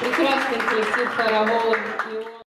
Прекрасный коллектив Харамолов и